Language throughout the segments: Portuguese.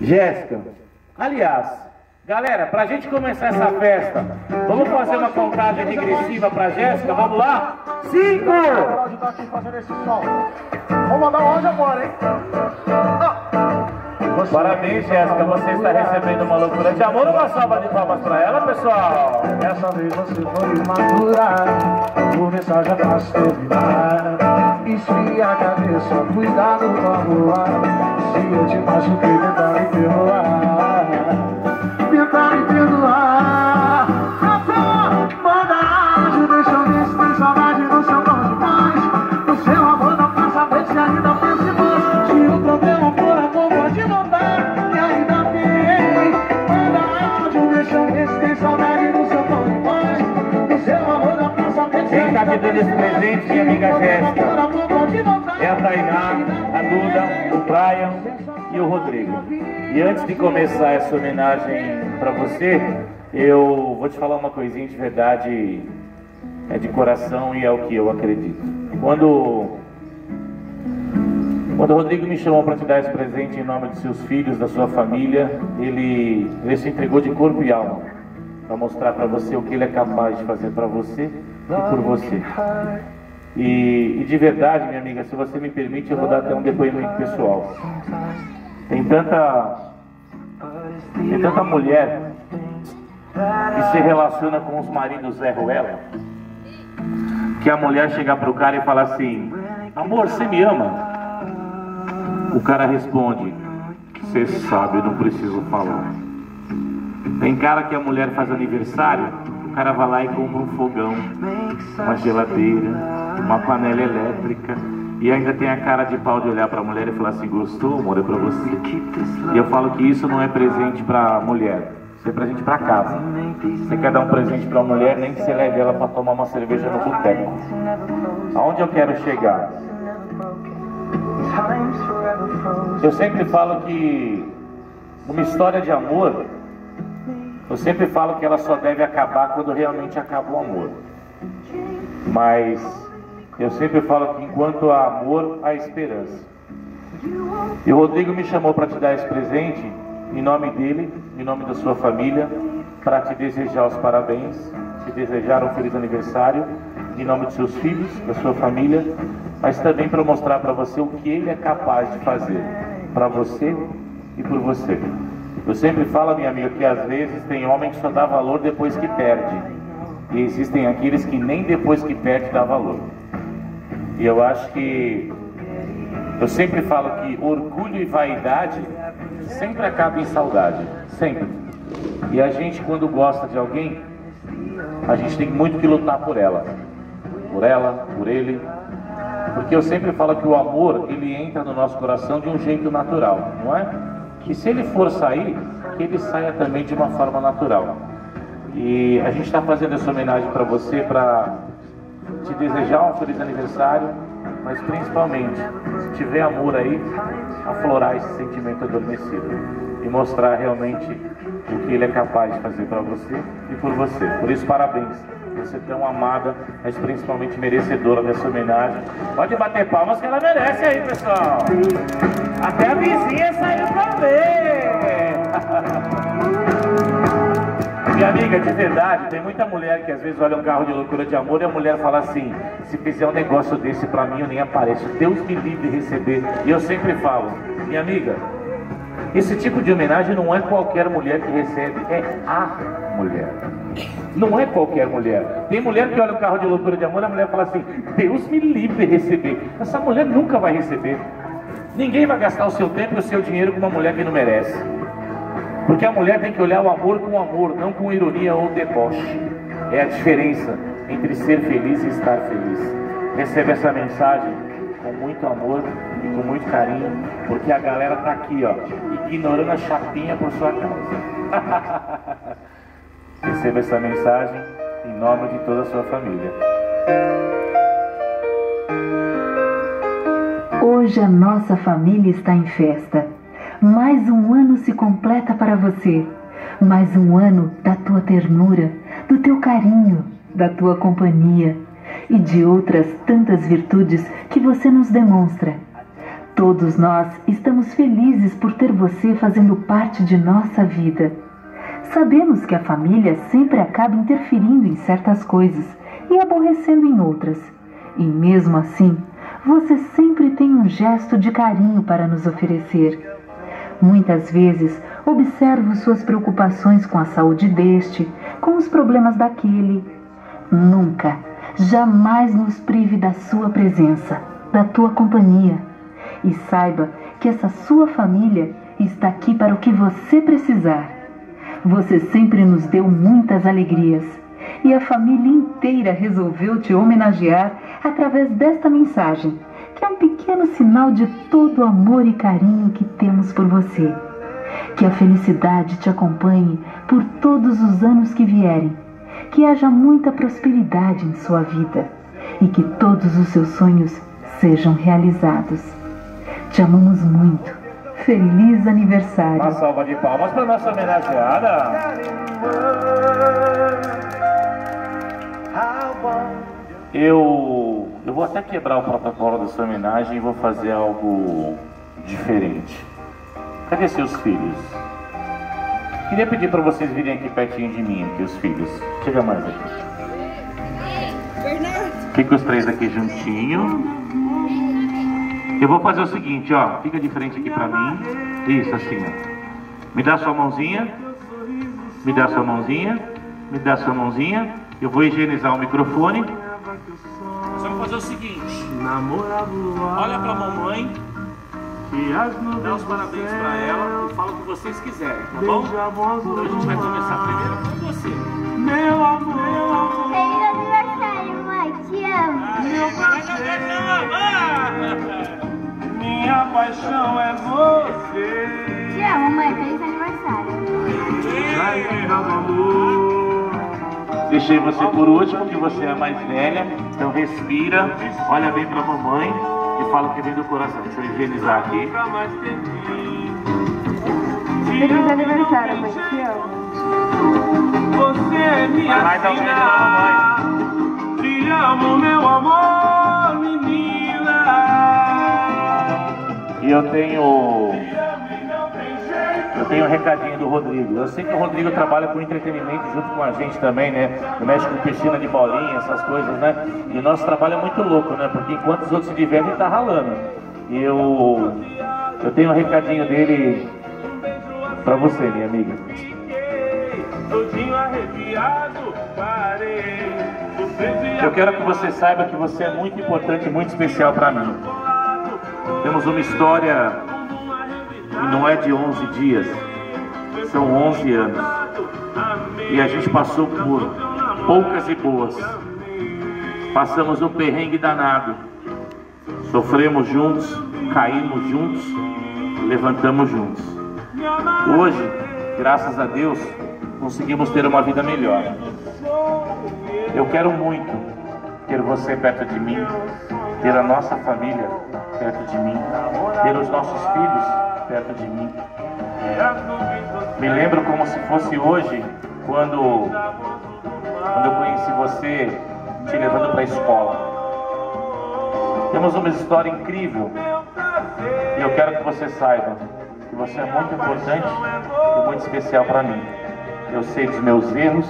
Jéssica, aliás, galera, pra gente começar essa festa, vamos fazer uma contagem regressiva pra Jéssica? Vamos lá? Cinco! Vou mandar um áudio agora, hein? Você- Parabéns, Jéssica, você está recebendo uma loucura de amor. Uma salva de palmas pra ela, pessoal. Dessa vez você foi imatura Por mensagem é fácil terminar Esfria a cabeça, cuidado com a rua Eu te machuquei, tentar me perdoar. Tentar me perdoar. Manda áudio, deixa eu ver se tem saudade do seu bom demais. O seu amor não passa ver se ainda pensa em nós Se o problema for amor, pode mandar E ainda tem Manda áudio, deixa eu ver se tem saudade do seu bom demais. O seu amor não passa ver se Quem tá te dando esse presente, minha amiga Jéssica? É a Tainá, a Duda, o Brian e o Rodrigo. E antes de começar essa homenagem pra você, eu vou te falar uma coisinha de verdade, é de coração e é o que eu acredito. Quando quando o Rodrigo me chamou para te dar esse presente em nome de seus filhos, da sua família, ele, ele se entregou de corpo e alma para mostrar para você o que ele é capaz de fazer para você e por você. E, e de verdade, minha amiga, se você me permite, eu vou dar até um depoimento pessoal. Tem tanta, tem tanta mulher que se relaciona com os maridos Zé Ruela, que a mulher chega pro cara e fala assim: Amor, você me ama? O cara responde: Você sabe, eu não preciso falar. Tem cara que a mulher faz aniversário, o cara vai lá e compra um fogão, uma geladeira, uma panela elétrica. E ainda tem a cara de pau de olhar pra mulher e falar assim: Gostou, amor? É pra você. E eu falo que isso não é presente pra mulher, isso é presente pra casa. Você quer dar um presente pra mulher, nem que você leve ela pra tomar uma cerveja no boteco. Aonde eu quero chegar? Eu sempre falo que uma história de amor, eu sempre falo que ela só deve acabar quando realmente acaba o amor. Mas eu sempre falo que enquanto há amor, há esperança. E o Rodrigo me chamou para te dar esse presente, em nome dele, em nome da sua família, para te desejar os parabéns, te desejar um feliz aniversário, em nome de seus filhos, da sua família, mas também para mostrar para você o que ele é capaz de fazer para você e por você. Eu sempre falo, minha amiga, que às vezes tem homem que só dá valor depois que perde. E existem aqueles que nem depois que perde dá valor. E eu acho que eu sempre falo que orgulho e vaidade sempre acaba em saudade, sempre. E a gente quando gosta de alguém, a gente tem muito que lutar por ela, por ela, por ele, porque eu sempre falo que o amor ele entra no nosso coração de um jeito natural, não é? Que se ele for sair, que ele saia também de uma forma natural. E a gente está fazendo essa homenagem para você, para te desejar um feliz aniversário, mas principalmente, se tiver amor aí, aflorar esse sentimento adormecido e mostrar realmente o que ele é capaz de fazer para você e por você. Por isso, parabéns. Você é tão amada, mas principalmente merecedora dessa homenagem. Pode bater palmas que ela merece aí, pessoal. Até a vizinha saiu pra ver. Minha amiga, de verdade, tem muita mulher que às vezes olha um carro de loucura de amor e a mulher fala assim: se fizer um negócio desse pra mim, eu nem apareço. Deus me livre de receber. E eu sempre falo, minha amiga, esse tipo de homenagem não é qualquer mulher que recebe, é a mulher. Não é qualquer mulher. Tem mulher que olha o carro de loucura de amor e a mulher fala assim: Deus me livre de receber. Essa mulher nunca vai receber. Ninguém vai gastar o seu tempo e o seu dinheiro com uma mulher que não merece. Porque a mulher tem que olhar o amor com amor, não com ironia ou deboche. É a diferença entre ser feliz e estar feliz. Recebe essa mensagem com muito amor e com muito carinho, porque a galera tá aqui, ó, ignorando a chapinha por sua causa. Receba essa mensagem em nome de toda a sua família. Hoje a nossa família está em festa. Mais um ano se completa para você. Mais um ano da tua ternura, do teu carinho, da tua companhia e de outras tantas virtudes que você nos demonstra. Todos nós estamos felizes por ter você fazendo parte de nossa vida. Sabemos que a família sempre acaba interferindo em certas coisas e aborrecendo em outras. E mesmo assim, você sempre tem um gesto de carinho para nos oferecer. Muitas vezes observo suas preocupações com a saúde deste, com os problemas daquele. Nunca, jamais nos prive da sua presença, da tua companhia. E saiba que essa sua família está aqui para o que você precisar. Você sempre nos deu muitas alegrias e a família inteira resolveu te homenagear através desta mensagem, que é um pequeno sinal de todo o amor e carinho que temos por você. Que a felicidade te acompanhe por todos os anos que vierem. Que haja muita prosperidade em sua vida e que todos os seus sonhos sejam realizados. Te amamos muito. Feliz aniversário. Uma salva de palmas para nossa homenageada. Eu, eu vou até quebrar o protocolo dessa homenagem e vou fazer algo diferente. Cadê seus filhos? Queria pedir para vocês virem aqui pertinho de mim, aqui, os filhos. Chega mais aqui. Fica os três aqui juntinho. Eu vou fazer o seguinte, ó. Fica de frente aqui pra mim. Isso, assim, ó. Me dá sua mãozinha. Me dá sua mãozinha. Me dá sua mãozinha. Eu vou higienizar o microfone. Fazer o seguinte. Olha pra mamãe. Dá os parabéns pra ela e fala o que vocês quiserem, tá bom? Então a gente vai começar primeiro com você. Meu amor, meu amor. Feliz aniversário, mãe. Te amo. Meu paixão. Minha paixão é você. Te amo, mãe. Feliz aniversário. Deixei você por último, que você é a mais velha. Então respira, olha bem pra mamãe e fala o que vem do coração. Deixa eu higienizar aqui. Feliz aniversário, mãe. Te amo. Você é minha beijo pra filha. Te amo, meu amor, menina. E eu tenho. Eu tenho um recadinho do Rodrigo. Eu sei que o Rodrigo trabalha com entretenimento junto com a gente também, né? Mexe com piscina de bolinha, essas coisas, né? E o nosso trabalho é muito louco, né? Porque enquanto os outros se divertem, ele tá ralando. E eu. Eu tenho um recadinho dele pra você, minha amiga. Eu quero que você saiba que você é muito importante muito especial pra mim. Temos uma história não é de 11 dias, são 11 anos. E a gente passou por poucas e boas. Passamos um perrengue danado. Sofremos juntos, caímos juntos, levantamos juntos. Hoje, graças a Deus, conseguimos ter uma vida melhor. Eu quero muito ter você perto de mim, ter a nossa família perto de mim, ter os nossos filhos perto de mim. Me lembro como se fosse hoje, quando, quando eu conheci você te levando para a escola. Temos uma história incrível e eu quero que você saiba que você é muito importante e muito especial para mim. Eu sei dos meus erros,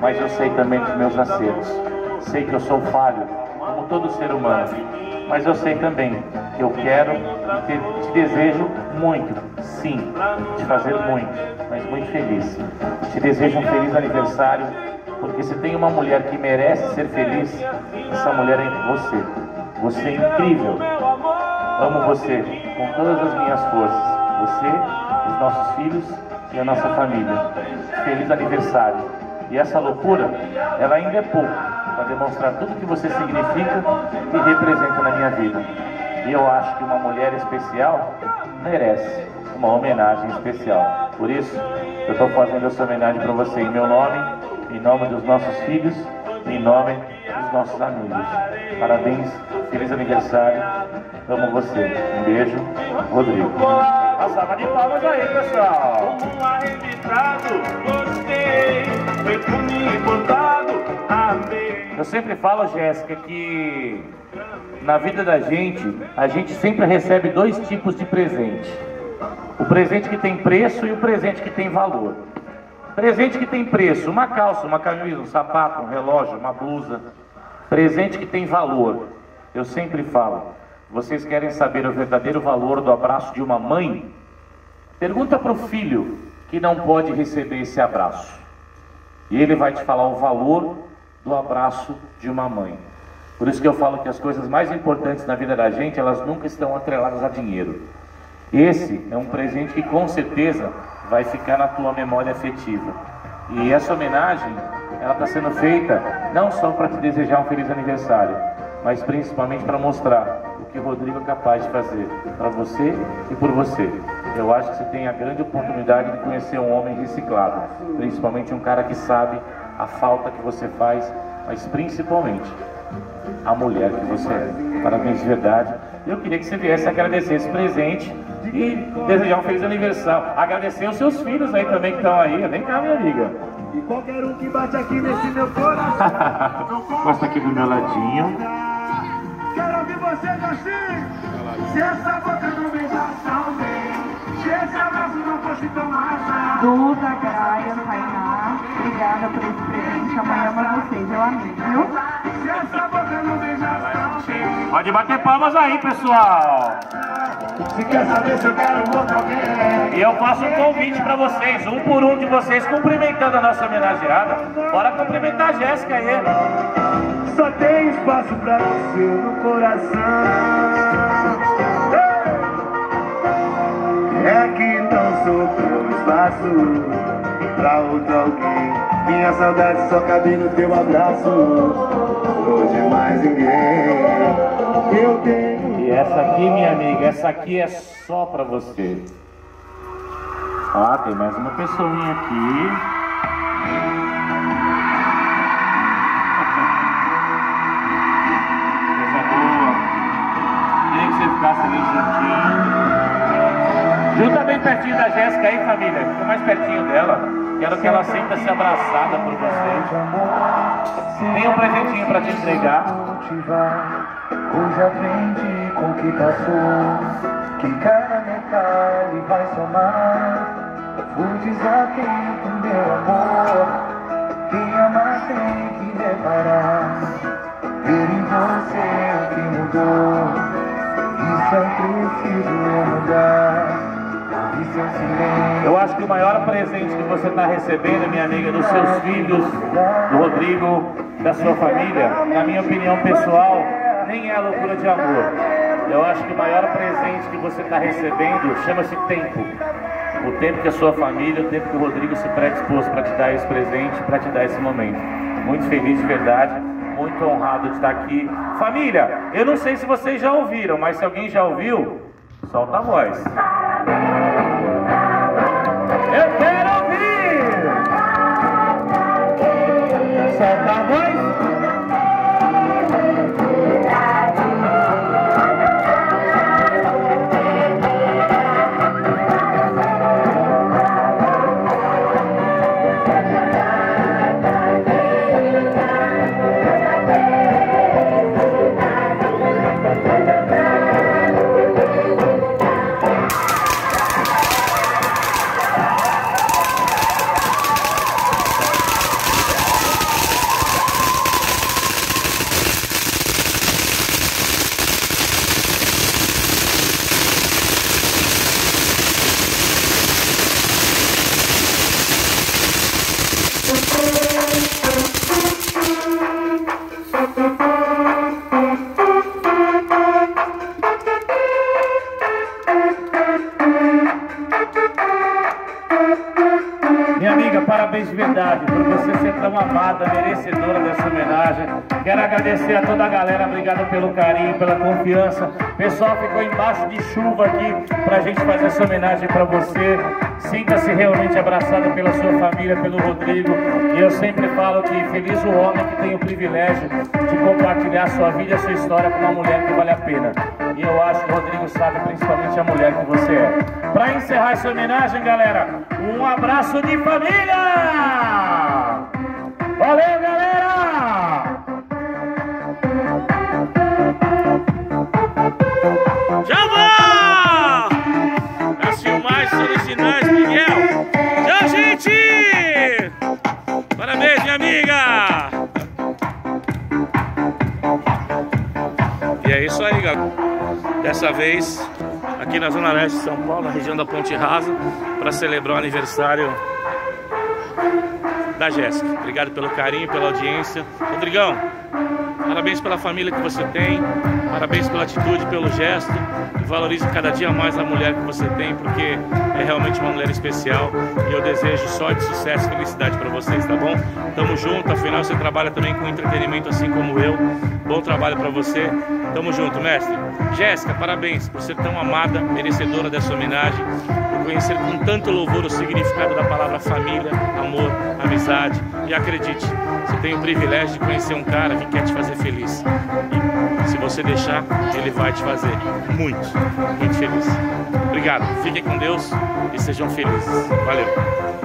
mas eu sei também dos meus acertos. Sei que eu sou falho, como todo ser humano, mas eu sei também que eu quero e te, te desejo muito, sim, te fazer muito, mas muito feliz. Te desejo um feliz aniversário, porque se tem uma mulher que merece ser feliz, essa mulher é você. Você é incrível. Amo você com todas as minhas forças. Você, os nossos filhos e a nossa família. Feliz aniversário. E essa loucura, ela ainda é pouco para demonstrar tudo que você significa e representa na minha vida. E eu acho que uma mulher especial merece uma homenagem especial. Por isso, eu estou fazendo essa homenagem para você em meu nome, em nome dos nossos filhos, em nome dos nossos amigos. Parabéns, feliz aniversário, amo você. Um beijo, Rodrigo. Uma salva de palmas aí, pessoal. Como um arrebitado, gostei. Perfume importado, Eu sempre falo, Jéssica, que na vida da gente, a gente sempre recebe dois tipos de presente. O presente que tem preço e o presente que tem valor. Presente que tem preço, uma calça, uma camisa, um sapato, um relógio, uma blusa. Presente que tem valor. Eu sempre falo, vocês querem saber o verdadeiro valor do abraço de uma mãe? Pergunta para o filho que não pode receber esse abraço. E ele vai te falar o valor do abraço de uma mãe. Por isso que eu falo que as coisas mais importantes na vida da gente, elas nunca estão atreladas a dinheiro. Esse é um presente que com certeza vai ficar na tua memória afetiva. E essa homenagem, ela está sendo feita não só para te desejar um feliz aniversário, mas principalmente para mostrar o que o Rodrigo é capaz de fazer para você e por você. Eu acho que você tem a grande oportunidade de conhecer um homem reciclado, principalmente um cara que sabe a falta que você faz, mas principalmente a mulher que você é. Parabéns de verdade. Eu queria que você viesse agradecer esse presente e desejar um feliz aniversário. Agradecer os seus filhos aí também que estão aí. Vem cá, minha amiga. E qualquer um que bate aqui nesse meu coração. Gosta aqui do meu ladinho. Quero ouvir vocês assim. Se essa boca não beijar alguém, se esse abraço não fosse tão Duda, Graia, Tainá, obrigada por esse presente. Amanhã amo vocês, eu amei, viu? Pode bater palmas aí, pessoal. se quer saber se eu quero outro alguém. E eu faço um convite para vocês, um por um de vocês, cumprimentando a nossa homenageada. Bora cumprimentar a Jéssica aí. Só tem espaço pra você no coração. É que não sobrou espaço pra outro alguém. Minha saudade só cabe no teu abraço. Hoje mais ninguém. Eu tenho. E essa aqui, minha amiga, essa aqui é só para você. Ah, tem mais uma pessoinha aqui. Ficasse ali juntinho. Junta bem pertinho da Jéssica aí, família. Fica mais pertinho dela. Quero que ela sinta-se abraçada por vocês. Tem um presentinho para te entregar. Hoje aprende com o que passou. Que cada detalhe vai somar. Vou desatento, meu amor. Quem ama tem que reparar Ver em você o que mudou. Isso é preciso mudar Eu acho que o maior presente que você está recebendo, minha amiga, dos seus filhos, do Rodrigo, da sua família, na minha opinião pessoal, nem é a loucura de amor. Eu acho que o maior presente que você está recebendo chama-se tempo. O tempo que a sua família, o tempo que o Rodrigo se predispôs para te dar esse presente, para te dar esse momento. Muito feliz de verdade, muito honrado de estar aqui. Família, eu não sei se vocês já ouviram, mas se alguém já ouviu, solta a voz. Solta verdade por você ser tão amada, merecedora dessa homenagem. Quero agradecer a toda a galera, obrigado pelo carinho, pela confiança. O pessoal ficou embaixo de chuva aqui pra gente fazer essa homenagem pra você. Sinta-se realmente abraçada pela sua família, pelo Rodrigo. E eu sempre falo que feliz o homem que tem o privilégio de compartilhar sua vida e sua história com uma mulher que vale a pena. E eu acho que o Rodrigo sabe principalmente a mulher que você é. Para encerrar essa homenagem, galera, um abraço de família! Valeu, galera! Dessa vez aqui na Zona Leste de São Paulo, na região da Ponte Rasa, para celebrar o aniversário da Jéssica. Obrigado pelo carinho, pela audiência. Rodrigão, parabéns pela família que você tem, parabéns pela atitude, pelo gesto. Valorize cada dia mais a mulher que você tem, porque é realmente uma mulher especial. E eu desejo sorte, sucesso e felicidade para vocês, tá bom? Tamo junto, afinal você trabalha também com entretenimento assim como eu. Bom trabalho para você. Tamo junto, mestre. Jéssica, parabéns por ser tão amada, merecedora dessa homenagem, por conhecer com tanto louvor o significado da palavra família, amor, amizade. E acredite, você tem o privilégio de conhecer um cara que quer te fazer feliz. Se você deixar, ele vai te fazer muito, muito feliz. Obrigado. Fiquem com Deus e sejam felizes. Valeu.